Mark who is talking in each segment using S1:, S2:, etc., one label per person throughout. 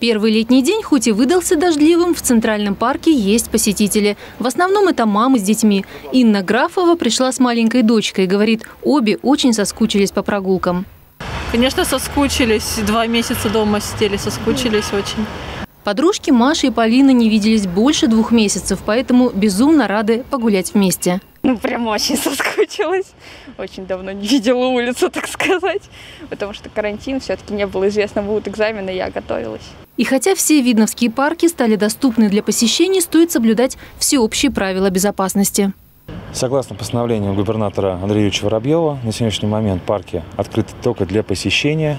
S1: Первый летний день, хоть и выдался дождливым, в Центральном парке есть посетители. В основном это мамы с детьми. Инна Графова пришла с маленькой дочкой. Говорит, обе очень соскучились по прогулкам.
S2: Конечно, соскучились. Два месяца дома сидели, соскучились очень.
S1: Подружки Маша и Полина не виделись больше двух месяцев, поэтому безумно рады погулять вместе.
S3: Ну, прям очень соскучилась. Очень давно не видела улицу, так сказать. Потому что карантин, все-таки не было известно, будут экзамены, я готовилась.
S1: И хотя все видновские парки стали доступны для посещений, стоит соблюдать всеобщие правила безопасности.
S4: Согласно постановлению губернатора Андрея Юрьевича Воробьева, на сегодняшний момент парки открыты только для посещения.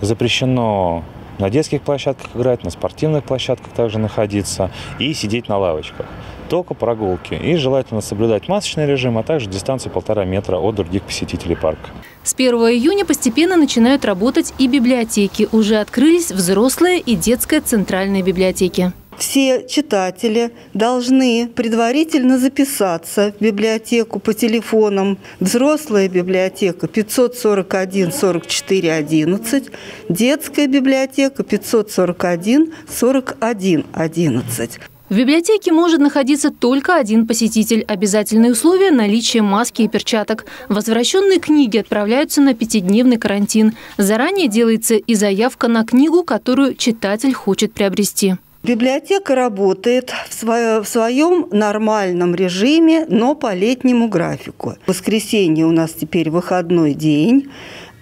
S4: Запрещено на детских площадках играть, на спортивных площадках также находиться и сидеть на лавочках. Только прогулки. И желательно соблюдать масочный режим, а также дистанцию полтора метра от других посетителей парка.
S1: С 1 июня постепенно начинают работать и библиотеки. Уже открылись взрослые и детская центральные библиотеки.
S5: Все читатели должны предварительно записаться в библиотеку по телефонам. Взрослая библиотека 541 44 11, детская библиотека 541 41 11.
S1: В библиотеке может находиться только один посетитель. Обязательные условия – наличие маски и перчаток. Возвращенные книги отправляются на пятидневный карантин. Заранее делается и заявка на книгу, которую читатель хочет приобрести.
S5: Библиотека работает в своем нормальном режиме, но по летнему графику. Воскресенье у нас теперь выходной день,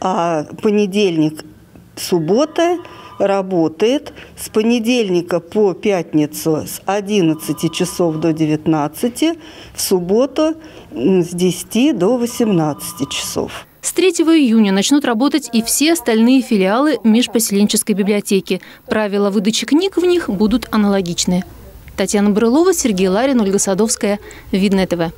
S5: а понедельник, суббота работает с понедельника по пятницу с 11 часов до 19, в субботу с 10 до 18 часов.
S1: С 3 июня начнут работать и все остальные филиалы межпоселенческой библиотеки. Правила выдачи книг в них будут аналогичны. Татьяна Брылова, Сергей Ларин, Ольга Садовская. Видное ТВ.